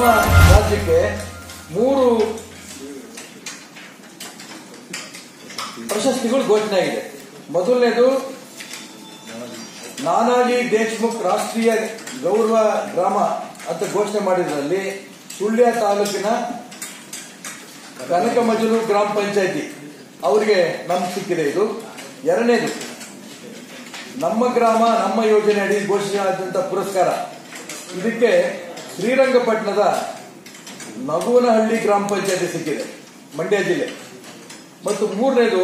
ನಮ್ಮ ರಾಜ್ಯಕ್ಕೆ ಮೂರು ಪ್ರಶಸ್ತಿಗಳು ಘೋಷಣೆ ಆಗಿದೆ. ಮೊದಲನೇದು ನಾನಾಜಿ ದೇಶ್ಮುಖ್ ರಾಷ್ಟ್ರೀಯ ಗೌರವ ಗ್ರಾಮ ಅಂತ ಘೋಷಣೆ ಮಾಡಿದ್ರಲ್ಲಿ ಸುಳ್ಯ ತಾಲೂಕಿನ ಕನಕಮಜಲು ಗ್ರಾಮ ಪಂಚಾಯತಿ. ಅವರಿಗೆ ನಮ್ಗೆ ಸಿಕ್ಕಿದೆ ಇದು. ಎರಡನೇದು, ನಮ್ಮ ಗ್ರಾಮ, ನಮ್ಮ ಯೋಜನೆ ಅಡಿ ಆದಂತಹ ಪುರಸ್ಕಾರ. ಇದಕ್ಕೆ ಶ್ರೀರಂಗಪಟ್ಟಣದ ನಗುವನಹಳ್ಳಿ ಗ್ರಾಮ ಪಂಚಾಯತಿ ಸಿಕ್ಕಿದೆ, ಮಂಡ್ಯ ಜಿಲ್ಲೆ. ಮತ್ತು ಮೂರನೇದು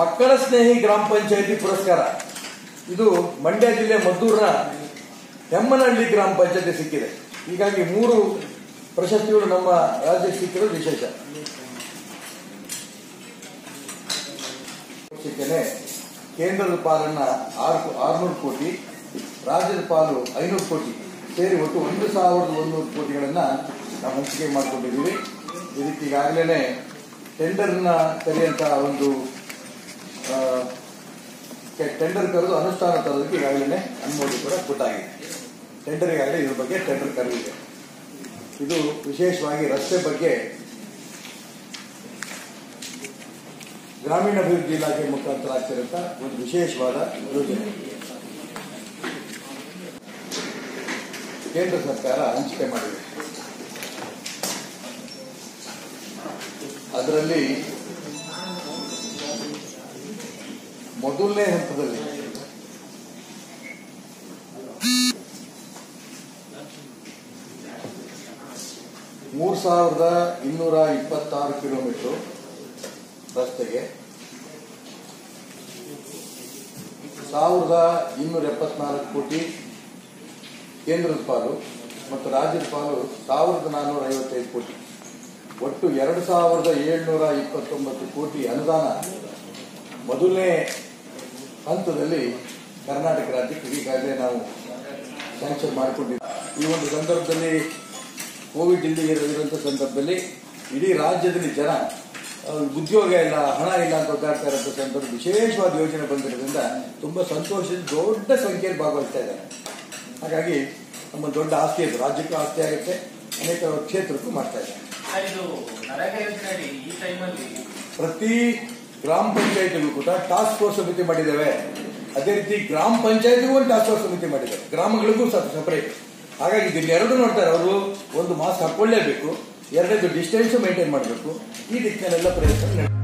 ಮಕ್ಕಳ ಸ್ನೇಹಿ ಗ್ರಾಮ ಪಂಚಾಯತಿ ಪುರಸ್ಕಾರ. ಇದು ಮಂಡ್ಯ ಜಿಲ್ಲೆ ಮದ್ದೂರಿನ ಹೆಮ್ಮನಹಳ್ಳಿ ಗ್ರಾಮ ಪಂಚಾಯತಿ ಸಿಕ್ಕಿದೆ. ಹೀಗಾಗಿ ಮೂರು ಪ್ರಶಸ್ತಿಗಳು ನಮ್ಮ ರಾಜ್ಯಕ್ಕೆ ಸಿಕ್ಕಿರೋದು ವಿಶೇಷ. ಕೇಂದ್ರದ ಪಾಲನ್ನ ಆರು ಆರುನೂರು ಕೋಟಿ, ರಾಜ್ಯದ ಪಾಲು ಐನೂರು ಕೋಟಿ. ಸೇರಿ ಒಟ್ಟು ಒಂದು ಸಾವಿರದ ಒಂದೂರು ಕೋಟಿಗಳನ್ನ ನಾವು ಹಂಚಿಕೆ ಮಾಡಿಕೊಂಡಿದ್ದೀವಿ. ಇದಕ್ಕೆ ಈಗಾಗಲೇ ಟೆಂಡರ್ನ ಕರೆಯುವಂತ ಒಂದು ಟೆಂಡರ್ ಕರೆದು ಅನುಷ್ಠಾನ ತರೋದಕ್ಕೆ ಈಗಾಗಲೇ ಅನುಮೋದನೆ ಕೂಡ ಕೊಟ್ಟಾಗಿದೆ. ಟೆಂಡರ್ ಈಗಾಗಲೇ ಇದ್ರ ಬಗ್ಗೆ ಟೆಂಡರ್ ಕರೆದಿದೆ. ಇದು ವಿಶೇಷವಾಗಿ ರಸ್ತೆ ಬಗ್ಗೆ ಗ್ರಾಮೀಣಾಭಿವೃದ್ಧಿ ಇಲಾಖೆ ಮುಖಾಂತರ ಆಗ್ತಿರಂತ ಒಂದು ವಿಶೇಷವಾದ ಯೋಜನೆ. ಕೇಂದ್ರ ಸರ್ಕಾರ ಹಂಚಿಕೆ ಮಾಡಿದೆ. ಅದರಲ್ಲಿ ಮೊದಲನೇ ಹಂತದಲ್ಲಿ ಮೂರ್ ಸಾವಿರದ ಇನ್ನೂರ ಇಪ್ಪತ್ತಾರು ಕಿಲೋಮೀಟರ್ ರಸ್ತೆಗೆ ಸಾವಿರದ ಇನ್ನೂರ ಎಪ್ಪತ್ನಾಲ್ಕು ಕೋಟಿ ಕೇಂದ್ರದ ಪಾಲು ಮತ್ತು ರಾಜ್ಯದ ಪಾಲು ಸಾವಿರದ ನಾನ್ನೂರ ಐವತ್ತೈದು ಕೋಟಿ. ಒಟ್ಟು ಎರಡು ಸಾವಿರದ ಏಳ್ನೂರ ಇಪ್ಪತ್ತೊಂಬತ್ತು ಕೋಟಿ ಅನುದಾನ ಮೊದಲನೇ ಹಂತದಲ್ಲಿ ಕರ್ನಾಟಕ ರಾಜ್ಯಕ್ಕೆ ಈಗಾಗಲೇ ನಾವು ಸ್ಯಾಂಕ್ಷನ್ ಮಾಡಿಕೊಂಡಿದ್ದೀವಿ ಈ ಒಂದು ಸಂದರ್ಭದಲ್ಲಿ ಕೋವಿಡ್ ಇಲ್ಲಿ ಇರುವಂಥ ಸಂದರ್ಭದಲ್ಲಿ ಇಡೀ ರಾಜ್ಯದಲ್ಲಿ ಜನ ಉದ್ಯೋಗ ಇಲ್ಲ, ಹಣ ಇಲ್ಲ ಅಂತ ಒದ್ದಾಡ್ತಾ ಇರೋಂಥ ಸಂದರ್ಭ ವಿಶೇಷವಾದ ಯೋಜನೆ ಬಂದಿರೋದ್ರಿಂದ ತುಂಬಾ ಸಂತೋಷದಿಂದ ದೊಡ್ಡ ಸಂಖ್ಯೆಯಲ್ಲಿ ಭಾಗವಹಿಸ್ತಾ ಇದ್ದಾರೆ. ಹಾಗಾಗಿ ನಮ್ಮ ದೊಡ್ಡ ಆಸ್ತಿ ಅದು. ರಾಜ್ಯಕ್ಕೂ ಆಸ್ತಿ ಆಗುತ್ತೆ. ಅನೇಕ ಕ್ಷೇತ್ರಕ್ಕೂ ಮಾಡ್ತಾ ಇದ್ದಾರೆ. ಟೈಮಲ್ಲಿ ಪ್ರತಿ ಗ್ರಾಮ ಪಂಚಾಯತಿಗೂ ಕೂಡ ಟಾಸ್ಕ್ ಫೋರ್ಸ್ ಸಮಿತಿ ಮಾಡಿದ್ದೇವೆ. ಅದೇ ರೀತಿ ಗ್ರಾಮ ಪಂಚಾಯತಿಗೂ ಒಂದು ಟಾಸ್ಕ್ ಫೋರ್ಸ್ ಸಮಿತಿ ಮಾಡಿದ್ದಾರೆ ಗ್ರಾಮಗಳಿಗೂ ಸಪರೇಟ್ ಹಾಗಾಗಿ ಇದನ್ನ ಎರಡು ನೋಡ್ತಾರೆ ಅವರು. ಒಂದು ಮಾಸ್ಕ್ ಹಾಕೊಳ್ಳೇಬೇಕು. ಎರಡನೇದು ಡಿಸ್ಟೆನ್ಸ್ ಮೇಂಟೈನ್ ಮಾಡಬೇಕು. ಈ ದಿಕ್ಕಿನಲ್ಲೆಲ್ಲ ಪ್ರಯತ್ನ.